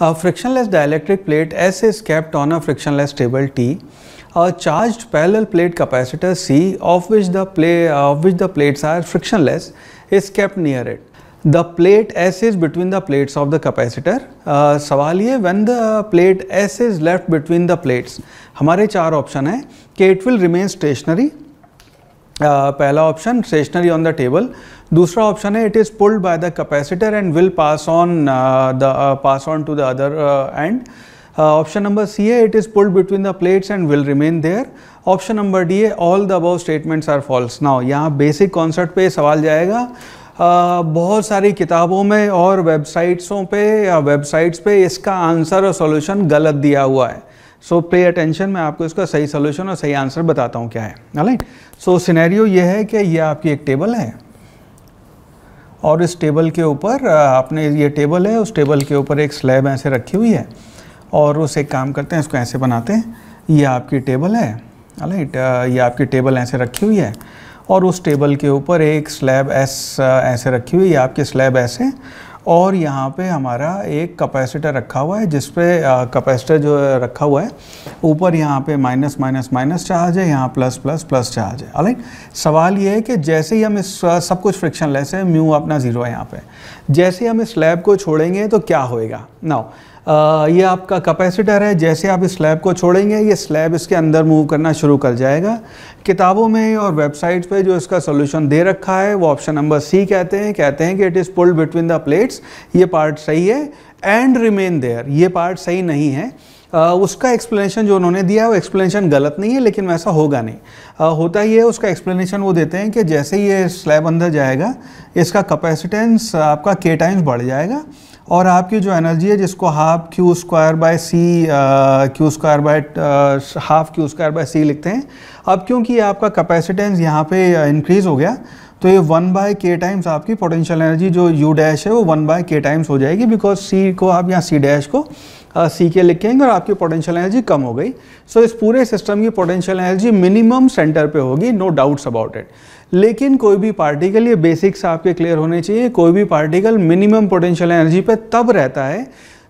A frictionless dielectric plate S is kept on a frictionless table T. A charged parallel plate capacitor C, of which the play, of which the plates are frictionless, is kept near it. The plate S is between the plates of the capacitor. Uh, सवाल ये when the plate S is left between the plates, हमारे चार option है कि it will remain stationary. Uh, पहला option stationary on the table दूसरा option है it is pulled by the capacitor and will pass on the pass on to the other end option number C है it is pulled between the plates and will remain there option number D है all the above statements are false now यहाँ basic concept पे सवाल जाएगा। Uh, बहुत सारी किताबों में और वेबसाइट्सों पे या वेबसाइट्स पे इसका आंसर और सॉल्यूशन गलत दिया हुआ है। सो पे अटेंशन मैं आपको इसका सही सोल्यूशन और सही आंसर बताता हूँ क्या है। राइट सो सिनेरियो ये है कि ये आपकी एक टेबल है। और इस टेबल के ऊपर आपने ये टेबल है, उस टेबल के ऊपर एक स्लैब ऐसे रखी हुई है। और उस एक काम करते हैं, इसको ऐसे बनाते हैं। ये आपकी टेबल है। राइट ये आपकी टेबल ऐसे रखी हुई है। और उस टेबल के ऊपर एक स्लैब एस ऐसे रखी हुई है। आपकी स्लैब ऐसे। और यहाँ पे हमारा एक कैपेसिटर रखा हुआ है जिसपे कैपेसिटर जो रखा हुआ है, ऊपर यहाँ पे माइनस माइनस माइनस चार्ज है, यहाँ प्लस प्लस प्लस चार्ज है। अलग सवाल ये है कि जैसे ही हम इस सब कुछ फ्रिक्शन लेस है म्यू अपना ज़ीरो है यहाँ पे, जैसे ही हम इस स्लैब को छोड़ेंगे तो क्या होएगा? नाउ ये आपका कैपेसिटर है जैसे आप इस स्लैब को छोड़ेंगे ये स्लैब इसके अंदर मूव करना शुरू कर जाएगा। किताबों में और वेबसाइट्स पे जो इसका सोल्यूशन दे रखा है वो ऑप्शन नंबर सी कहते हैं। कहते हैं कि it is pulled between the plates ये पार्ट सही है एंड रिमेन देयर ये पार्ट सही नहीं है। आ, उसका एक्सप्लेनेशन जो उन्होंने दिया है वो एक्सप्लेनेशन गलत नहीं है लेकिन वैसा होगा नहीं। आ, होता ही है उसका एक्सप्लेनेशन वो देते हैं कि जैसे ये स्लैब अंदर जाएगा इसका कैपेसिटेंस आपका के टाइम्स बढ़ जाएगा। और आपकी जो एनर्जी है जिसको half Q square by C Q square by half Q square by C लिखते हैं। अब क्योंकि आपका कैपेसिटेंस यहाँ पे इंक्रीज हो गया तो ये वन बाय के टाइम्स आपकी पोटेंशियल एनर्जी जो यू डैश है वो वन बाय के टाइम्स हो जाएगी बिकॉज़ सी को आप यहाँ सी डैश को सी के लिखेंगे और आपकी पोटेंशियल एनर्जी कम हो गई। सो so, इस पूरे सिस्टम की पोटेंशियल एनर्जी मिनिमम सेंटर पे होगी नो डाउट्स अबाउट इट लेकिन कोई भी पार्टिकल ये बेसिक्स आपके क्लियर होने चाहिए। कोई भी पार्टिकल मिनिमम पोटेंशियल एनर्जी पे तब रहता है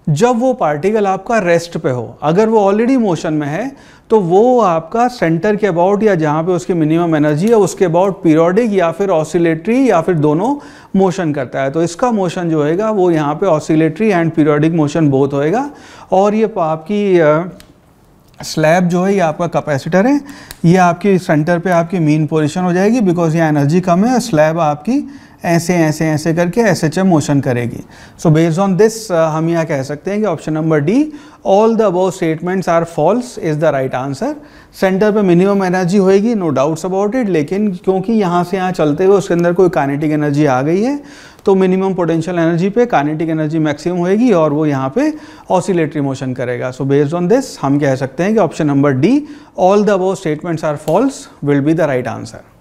जब वो पार्टिकल आपका रेस्ट पे हो, अगर वो ऑलरेडी मोशन में है तो वो आपका सेंटर के अबाउट या जहाँ पे उसकी मिनिमम एनर्जी है, उसके अबाउट पीरियोडिक या फिर ऑसिलेटरी या फिर दोनों मोशन करता है। तो इसका मोशन जो होएगा, वो यहाँ पे ऑसिलेटरी एंड पीरियोडिक मोशन बहुत होएगा। और ये आपकी स्लैब जो है, ये आपका कैपेसिटर है। ये आपकी सेंटर पे आपकी मीन पोजीशन हो जाएगी बिकॉज़ यहाँ एनर्जी कम है स्लैब आपकी ऐसे ऐसे ऐसे करके एस एच मोशन करेगी। सो बेस्ड ऑन दिस हम यहाँ कह सकते हैं कि option number D all the above statements are false is the right answer center पे मिनिमम एनर्जी होएगी नो डाउट्स अबाउट इट लेकिन क्योंकि यहाँ से यहाँ चलते हुए उसके अंदर कोई कानेटिक एनर्जी आ गई है तो मिनिमम पोटेंशियल एनर्जी पे कानेटिक एनर्जी मैक्सिमम होएगी और वो यहाँ पे ऑसिलेटरी मोशन करेगा। सो बेस्ड ऑन दिस हम कह सकते हैं कि option number D all the above statements are false will be the right answer